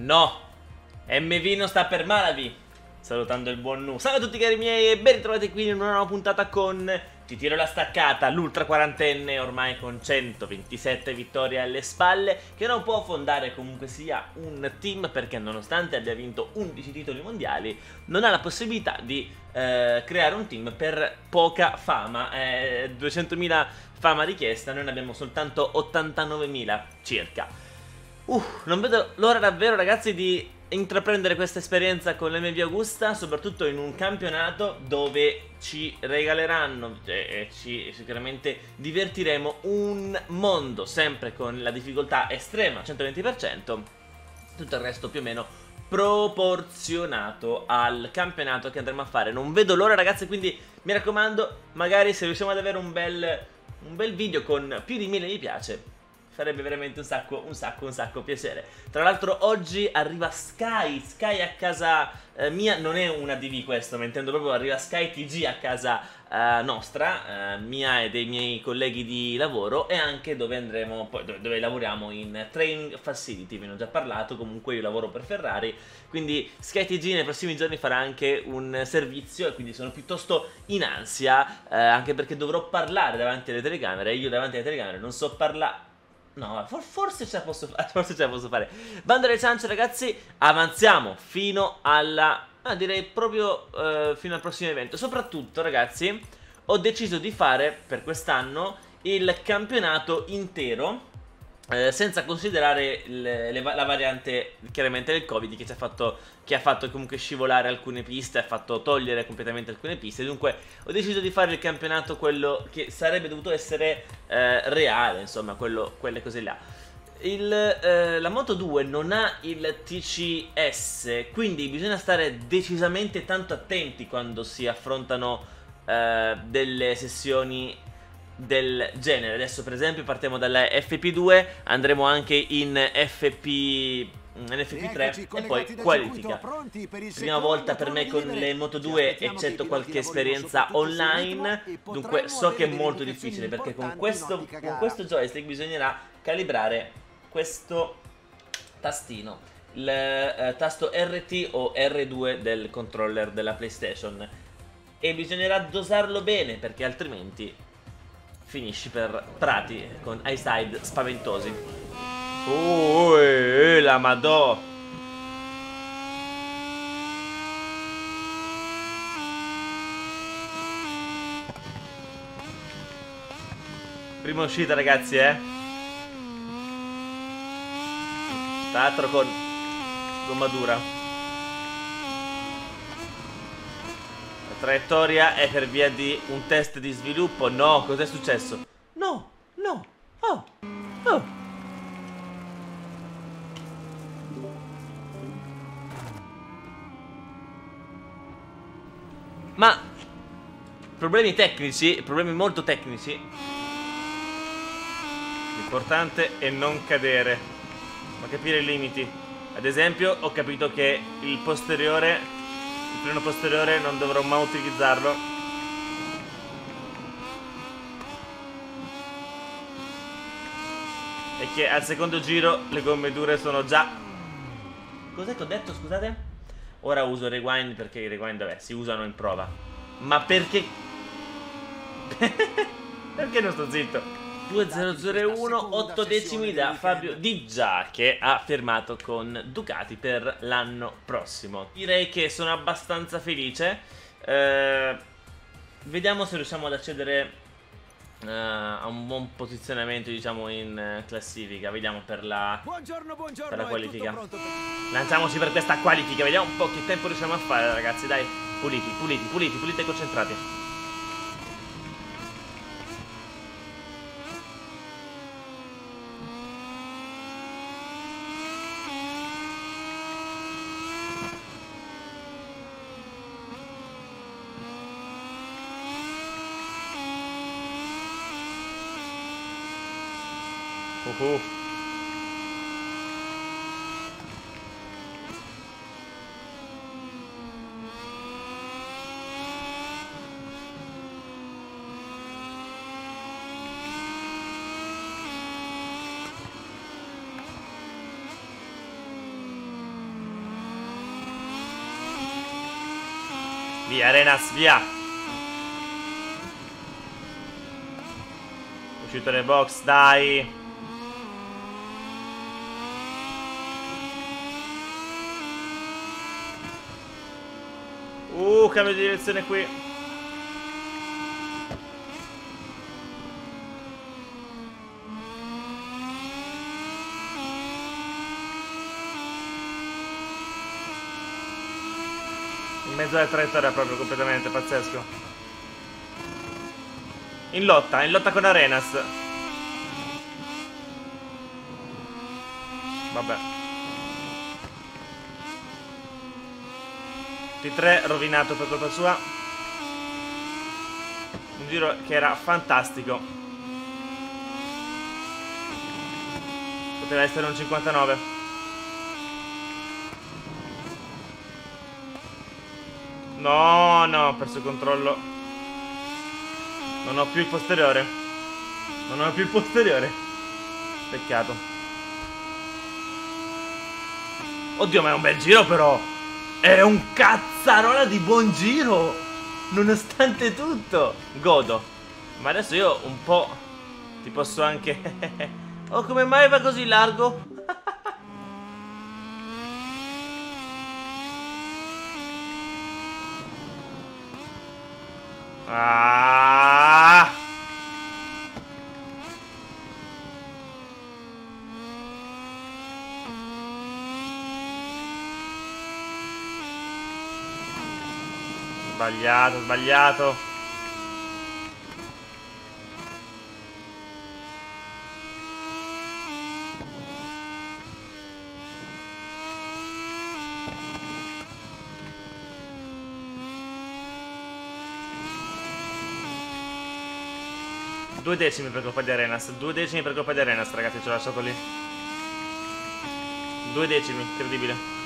No, MV non sta per Malavi. Salutando il buon Nu. Salve a tutti cari miei e ben ritrovati qui in una nuova puntata con Ti tiro la staccata, l'ultra quarantenne ormai con 127 vittorie alle spalle che non può fondare comunque sia un team perché nonostante abbia vinto 11 titoli mondiali non ha la possibilità di eh, creare un team per poca fama, eh, 200.000 fama richiesta, noi ne abbiamo soltanto 89.000 circa. Uh, non vedo l'ora davvero ragazzi di intraprendere questa esperienza con l'MV Augusta, soprattutto in un campionato dove ci regaleranno e ci sicuramente divertiremo un mondo, sempre con la difficoltà estrema, 120%, tutto il resto più o meno proporzionato al campionato che andremo a fare. Non vedo l'ora ragazzi, quindi mi raccomando, magari se riusciamo ad avere un bel, un bel video con più di 1000 mi piace, farebbe veramente un sacco, un sacco, un sacco piacere. Tra l'altro oggi arriva Sky, Sky a casa eh, mia, non è una DV questo, ma intendo proprio arriva Sky TG a casa eh, nostra, eh, mia e dei miei colleghi di lavoro e anche dove andremo, poi dove, dove lavoriamo in training facility, ve ne ho già parlato, comunque io lavoro per Ferrari, quindi Sky TG nei prossimi giorni farà anche un servizio e quindi sono piuttosto in ansia, eh, anche perché dovrò parlare davanti alle telecamere io davanti alle telecamere non so parlare No, for forse ce la posso fare. Forse ce la posso fare. Bando alle ciance, ragazzi. Avanziamo fino alla. Ah, direi proprio uh, fino al prossimo evento. Soprattutto, ragazzi, ho deciso di fare per quest'anno il campionato intero eh, senza considerare le, le, la variante chiaramente del Covid che, fatto, che ha fatto comunque scivolare alcune piste, ha fatto togliere completamente alcune piste. Dunque ho deciso di fare il campionato quello che sarebbe dovuto essere eh, reale, insomma, quello, quelle cose là. Il, eh, la Moto 2 non ha il TCS, quindi bisogna stare decisamente tanto attenti quando si affrontano eh, delle sessioni del genere. Adesso per esempio partiamo dalla FP2, andremo anche in FP in FP3 e poi qualifica. Prima volta per me con le Moto 2 eccetto qualche esperienza online, dunque so che è molto difficile perché con questo, con questo joystick bisognerà calibrare questo tastino, il eh, tasto RT o R2 del controller della PlayStation e bisognerà dosarlo bene perché altrimenti finisci per prati con high side spaventosi. Oh, eh, eh, la madò! Prima uscita ragazzi eh Tra l'altro con Gomma dura traiettoria è per via di un test di sviluppo. No, cos'è successo? No, no, oh, oh. Ma problemi tecnici, problemi molto tecnici. L'importante è non cadere, ma capire i limiti. Ad esempio, ho capito che il posteriore il freno posteriore non dovrò mai utilizzarlo. E che al secondo giro le gomme dure sono già cos'è che ho detto scusate? ora uso il rewind perché i rewind vabbè si usano in prova. Ma perché perché non sto zitto 2001 8 decimi da Fabio Di Già che ha firmato con Ducati per l'anno prossimo. Direi che sono abbastanza felice. Eh, vediamo se riusciamo ad accedere uh, a un buon posizionamento diciamo in classifica. Vediamo per la, buongiorno, buongiorno, per la qualifica. per... lanciamoci per questa qualifica vediamo un po' che tempo riusciamo a fare ragazzi. Dai puliti puliti puliti puliti e concentrati Oh. Via Arenas, via Uscito nel box, dai cambio di direzione qui. In mezzo alla traiettoria proprio completamente, pazzesco. In lotta, in lotta con Arenas. Vabbè. T3 rovinato per colpa sua. Un giro che era fantastico. Poteva essere un 59. No, no, ho perso il controllo. Non ho più il posteriore. Non ho più il posteriore. Peccato. Oddio, ma è un bel giro però. È un cazzarola di buon giro! Nonostante tutto! Godo. Ma adesso io un po'... Ti posso anche... oh, come mai va così largo? ah! Sbagliato, sbagliato. Due decimi per colpa di Arenas, due decimi per colpa di Arenas, ragazzi, ci ho lasciato lì. Due decimi, incredibile.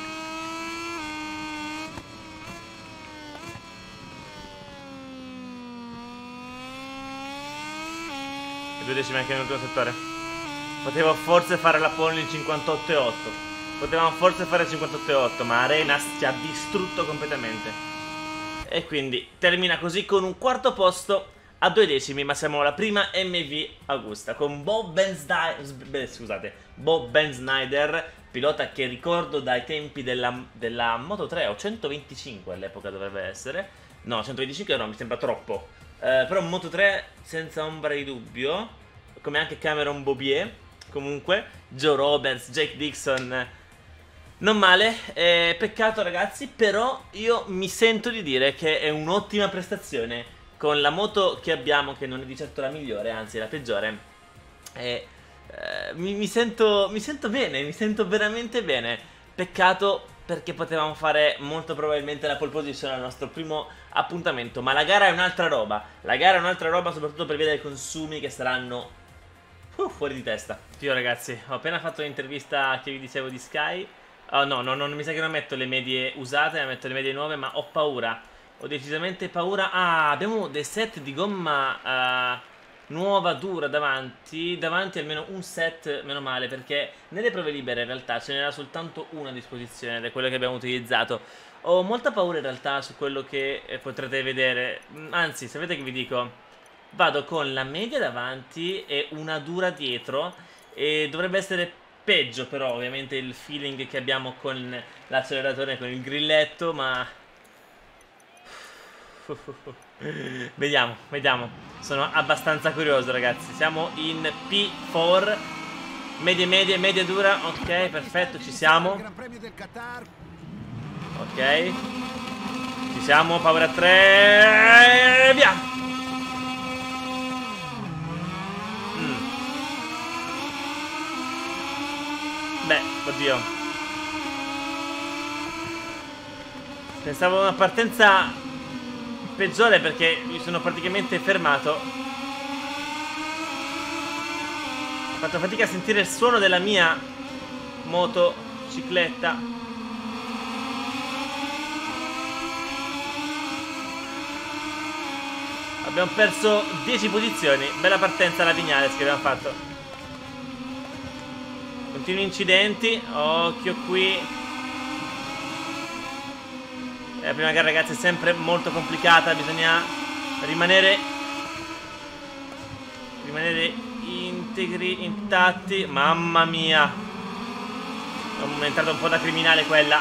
Due decimi anche nell'ultimo settore. Potevo forse fare la pole in 58,8. Potevamo forse fare 58,8, ma Arenas ci ha distrutto completamente. E quindi termina così con un quarto posto a due decimi, ma siamo alla prima MV Augusta con Bob Ben Snyder, scusate, Bob Ben Snyder, pilota che ricordo dai tempi della, della Moto 3 o 125 all'epoca dovrebbe essere. No, 125 no, mi sembra troppo. Eh, però Moto 3 senza ombra di dubbio, come anche Cameron Bobier, comunque, Joe Roberts, Jake Dixon, non male, eh, peccato ragazzi, però io mi sento di dire che è un'ottima prestazione con la moto che abbiamo, che non è di certo la migliore, anzi la peggiore. E, eh, mi, mi, sento, mi sento bene, mi sento veramente bene. Peccato perché potevamo fare molto probabilmente la pole position al nostro primo appuntamento. Ma la gara è un'altra roba. La gara è un'altra roba soprattutto per via dei consumi che saranno uh, fuori di testa. Io ragazzi, ho appena fatto l'intervista che vi dicevo di Sky. Oh no, no, non mi sa che non metto le medie usate, ma metto le medie nuove, ma ho paura. Ho decisamente paura. Ah, abbiamo dei set di gomma... Uh, nuova dura davanti davanti almeno un set meno male perché nelle prove libere in realtà ce n'era soltanto una a disposizione ed è quella che abbiamo utilizzato. Ho molta paura in realtà su quello che eh, potrete vedere. Mm, anzi sapete che vi dico? Vado con la media davanti e una dura dietro e dovrebbe essere peggio però ovviamente il feeling che abbiamo con l'acceleratore con il grilletto ma vediamo, vediamo. Sono abbastanza curioso, ragazzi. Siamo in P4. Media, media, media dura. Ok, perfetto, ci siamo. Ok. Ci siamo, power a 3. Via. Mm. Beh, oddio. Pensavo una partenza peggiore perché mi sono praticamente fermato. Ho fatto fatica a sentire il suono della mia motocicletta. Abbiamo perso 10 posizioni. Bella partenza alla Vignales che abbiamo fatto. Continui incidenti. Occhio qui. La prima gara ragazzi è sempre molto complicata, bisogna rimanere rimanere integri, intatti. Mamma mia. È entrata un po' da criminale quella.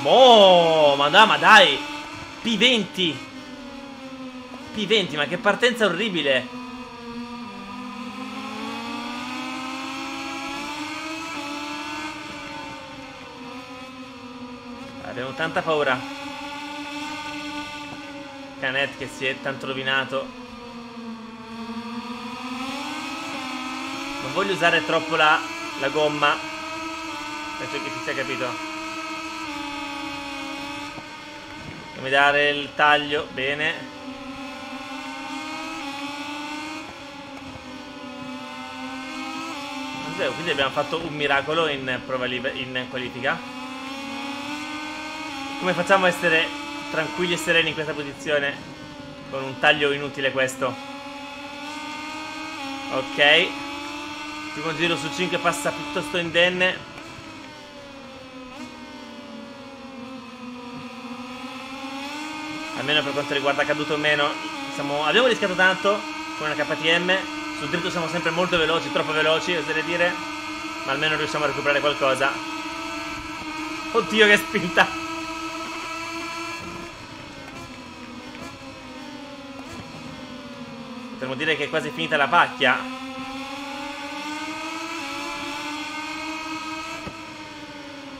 Boh, ma dai, ma dai. P20. P20, ma che partenza orribile. Abbiamo tanta paura. Canet che si è tanto rovinato. Non voglio usare troppo la, la gomma. Penso che si sia capito. Fammi dare il taglio. Bene. Quindi abbiamo fatto un miracolo in, in qualifica. Come facciamo a essere tranquilli e sereni in questa posizione? Con un taglio inutile questo. Ok. Primo giro su 5 passa piuttosto indenne. Almeno per quanto riguarda caduto o meno. Siamo, abbiamo rischiato tanto con una KTM. Sul dritto siamo sempre molto veloci, troppo veloci, oserei dire. Ma almeno riusciamo a recuperare qualcosa. Oddio che spinta! Potremmo dire che è quasi finita la pacchia.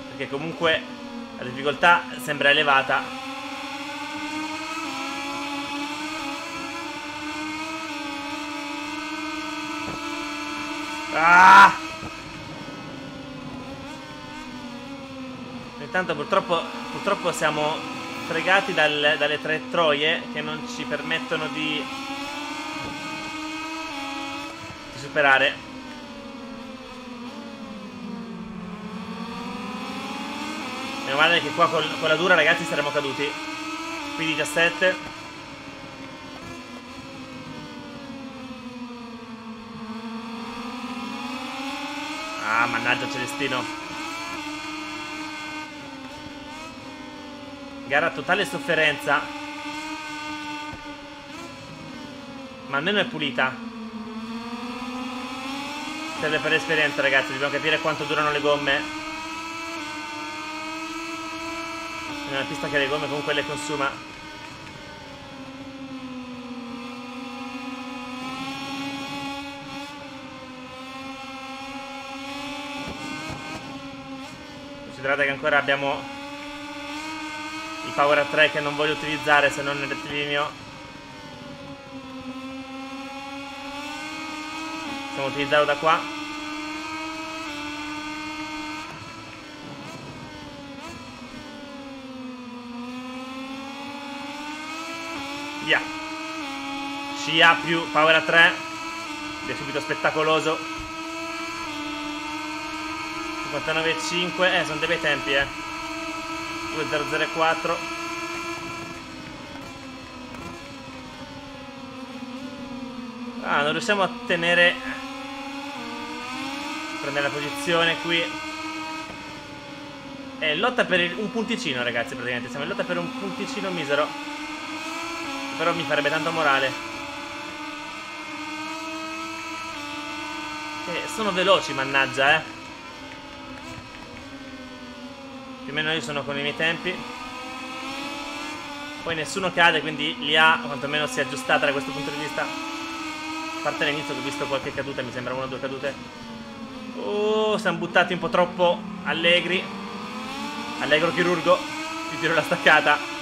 Perché comunque la difficoltà sembra elevata. Ah! Intanto purtroppo, purtroppo siamo fregati dal, dalle tre troie che non ci permettono di superare. Meno male che qua con, la dura ragazzi saremmo caduti. Qui 17. Ah, mannaggia Celestino. Gara totale sofferenza. Ma almeno è pulita. Serve per esperienza ragazzi, dobbiamo capire quanto durano le gomme. È una pista che le gomme comunque le consuma. Considerate che ancora abbiamo il power a 3 che non voglio utilizzare se non nel rettilineo Possiamo utilizzarlo da qua. Via. Scia più power a 3. Ed è subito spettacoloso. 59,5. Eh, sono dei bei tempi, eh. 2004. Ah, non riusciamo a tenere prendere la posizione qui. È lotta per il, un punticino, ragazzi, praticamente. Siamo in lotta per un punticino misero. Però mi farebbe tanto morale. Eh, sono veloci, mannaggia, eh. Più o meno io sono con i miei tempi. Poi nessuno cade, quindi l'IA quantomeno si è aggiustata da questo punto di vista. A parte all'inizio che ho visto qualche caduta, mi sembra una o due cadute. Oh, siamo buttati un po' troppo allegri. Allegro chirurgo. Ti tiro la staccata.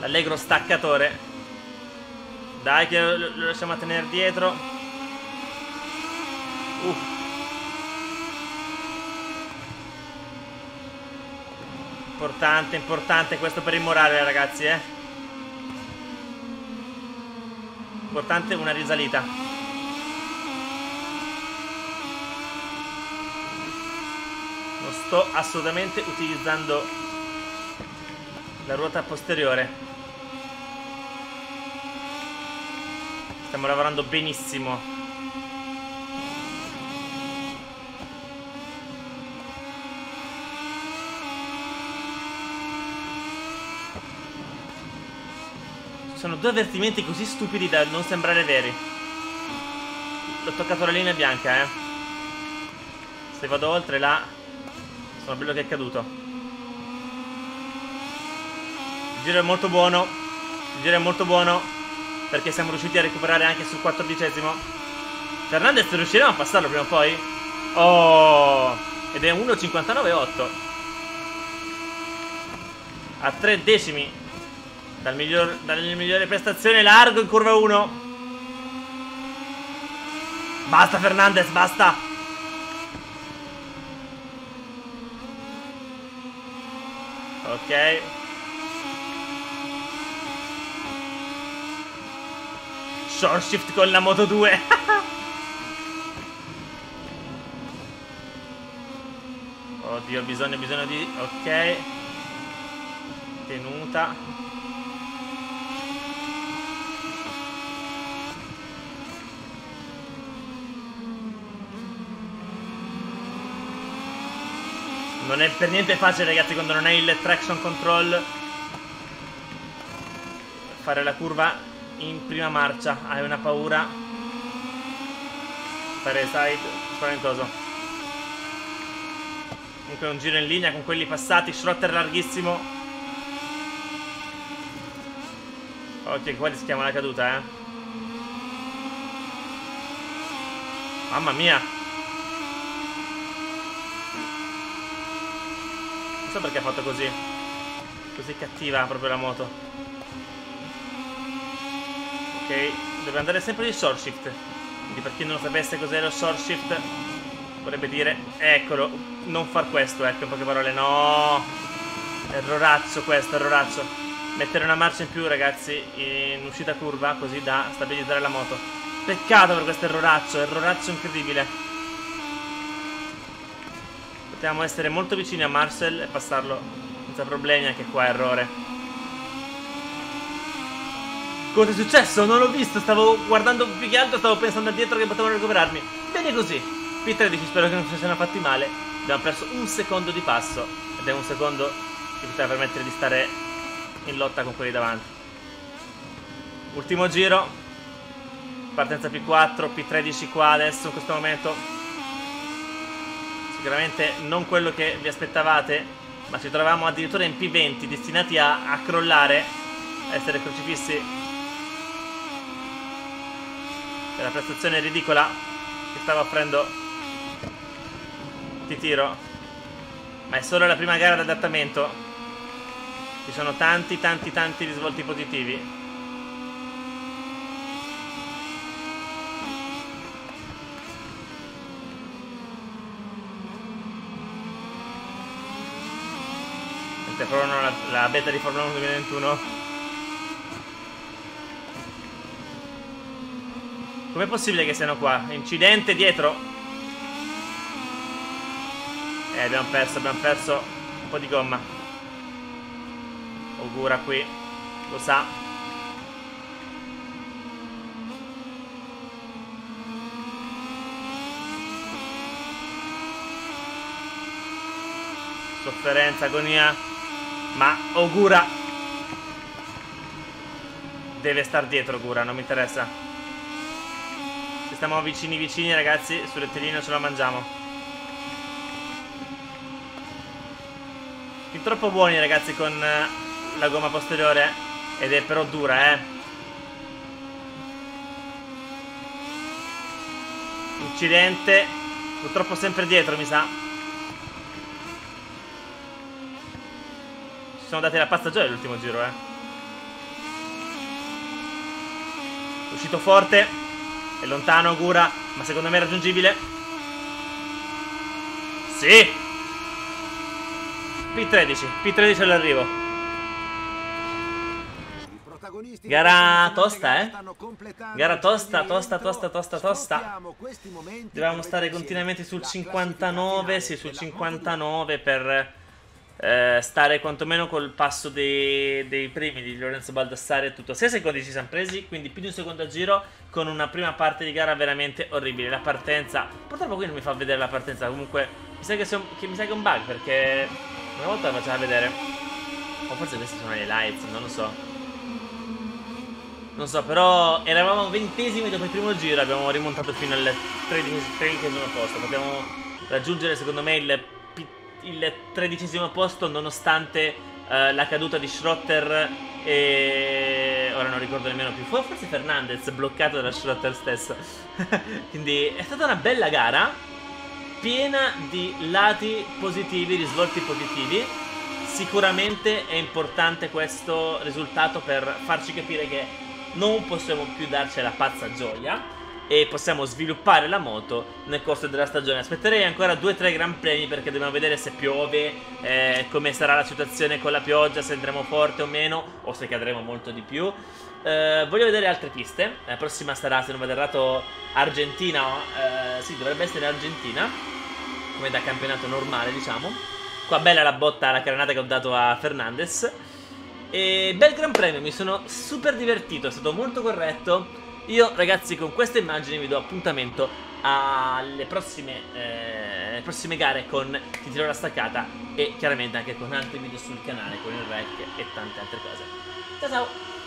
L'allegro staccatore. Dai che lo, lo lasciamo a tenere dietro. Uh. Importante, importante questo per il morale ragazzi, eh. Importante una risalita. sto assolutamente utilizzando la ruota posteriore. Stiamo lavorando benissimo. Sono due avvertimenti così stupidi da non sembrare veri. Ho toccato la linea bianca eh. Se vado oltre là sono bello che è caduto giro è molto buono. Il giro è molto buono. Perché siamo riusciti a recuperare anche sul quattordicesimo. Fernandez riusciremo a passarlo prima o poi? Oh! Ed è 1.59.8. A 3 decimi dal miglior, dalle migliori prestazioni largo in curva 1. Basta Fernandez, basta. Ok. Short shift con la Moto 2. Oddio, bisogno, bisogno di... Ok. Tenuta. Non è per niente facile ragazzi quando non hai il traction control Fare la curva in prima marcia. Hai una paura? Fare side spaventoso Comunque un giro in linea con quelli passati. Schrotter larghissimo. Occhio qua rischiamo la caduta eh. Mamma mia. Non so perché ha fatto così. Così cattiva proprio la moto. Ok, deve andare sempre di short shift. Quindi per chi non sapesse cos'è lo short shift, vorrebbe dire, eccolo, non far questo, ecco, in poche parole, no. Erroraccio questo, erroraccio. Mettere una marcia in più, ragazzi, in uscita curva, così da stabilizzare la moto. Peccato per questo erroraccio, erroraccio incredibile. Potevamo essere molto vicini a Marcel e passarlo senza problemi, anche qua errore. Cosa è successo? Non l'ho visto, stavo guardando più che altro, stavo pensando a dietro che potevano recuperarmi. Bene così. P13 spero che non si siano fatti male. Abbiamo perso un secondo di passo ed è un secondo che poteva permettere di stare in lotta con quelli davanti. Ultimo giro. Partenza P4, P13 qua adesso in questo momento sicuramente non quello che vi aspettavate, ma ci trovavamo addirittura in P20, destinati a, a crollare, a essere crocifissi per la prestazione ridicola che stava offrendo Titiro. Ma è solo la prima gara d'adattamento. Ci sono tanti, tanti, tanti risvolti positivi. Mentre provano la, la beta di Formula 1 2021 Com'è possibile che siano qua? Incidente dietro? Eh abbiamo perso, abbiamo perso un po' di gomma. Ogura qui Lo sa. Sofferenza, agonia ma Ogura Deve star dietro Ogura, non mi interessa stiamo vicini vicini ragazzi. Sul rettilineo ce lo mangiamo. Fin troppo buoni ragazzi con eh, la gomma posteriore. Ed è però dura eh. Incidente. Purtroppo sempre dietro mi sa. Ci siamo dati la pazza gioia l'ultimo giro, eh. Uscito forte. È lontano Gura, ma secondo me è raggiungibile. Sì! P13, P13 all'arrivo. Gara tosta, eh? Gara tosta, tosta, tosta, tosta, tosta. Dovevamo stare continuamente sul 59, sì, sul 59 per eh, stare quantomeno col passo dei, dei, primi di Lorenzo Baldassare e tutto. 6 secondi ci siamo presi, quindi più di un secondo a giro con una prima parte di gara veramente orribile. La partenza, purtroppo qui non mi fa vedere la partenza, comunque mi sa che, un, che, mi sa che è un bug perché una volta la faceva vedere. O forse queste sono le lights, non lo so. Non so, però eravamo ventesimi dopo il primo giro, abbiamo rimontato fino al tredicesimo posto. Potevamo raggiungere, secondo me, il, il tredicesimo posto nonostante uh, la caduta di Schrotter e... Ora non ricordo nemmeno più. Forse Fernandez bloccato da Schrotter stesso. Quindi è stata una bella gara, piena di lati positivi, risvolti positivi. Sicuramente è importante questo risultato per farci capire che non possiamo più darci la pazza gioia e possiamo sviluppare la moto nel corso della stagione. Aspetterei ancora 2-3 gran premi perché dobbiamo vedere se piove, eh, come sarà la situazione con la pioggia, se andremo forte o meno o se cadremo molto di più. Eh, voglio vedere altre piste. La prossima sarà, se non vado errato, Argentina. Eh, sì, dovrebbe essere Argentina, come da campionato normale, diciamo. Qua bella la botta, la carenata che ho dato a Fernandez. E bel gran premio, mi sono super divertito, è stato molto corretto. Io ragazzi con queste immagini vi do appuntamento alle prossime, eh, prossime gare con Ti tiro la staccata e chiaramente anche con altri video sul canale, con il rec e tante altre cose. Ciao ciao!